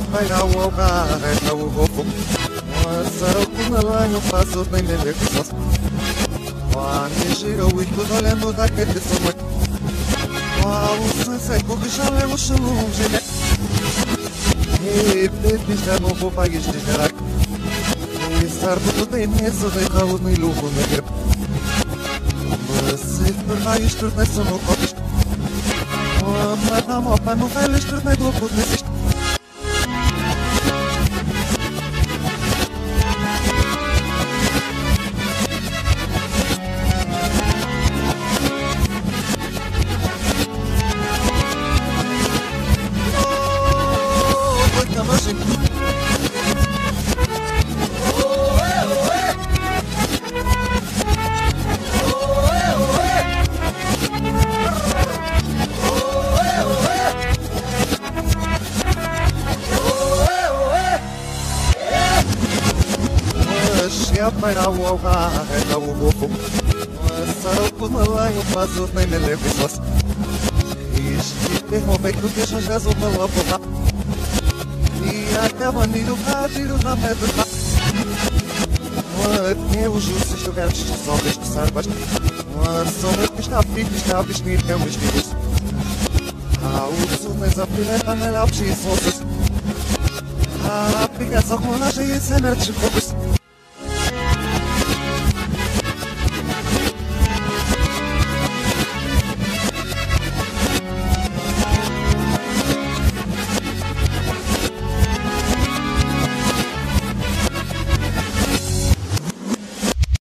Apagar o algar, é o roubo. Moça, o malanho faço bem de ver que só. Quando gira o isco, olhando daquele som. Qual o sunset, porque já levo o chulum. Ei, baby, já não vou pagar este gerar. E sardo tudo bem, de ralo no iluvo, né? Mas se por vai nessa no copis. Oh, mas não, mas não vai na globo nesse para o algar, é o bobo. Sarau malanho faz o bem leve sós. Isto derrubei que deixa já pela boca. E One little heart, little love, everybody. Nie użyj się wiatr, co byś przerwać. Co byś napić, napić, nie miałbyś mieć. A usunę za tyle panela przyjezdów. A pika co chmona, że jest energy, chłopiec.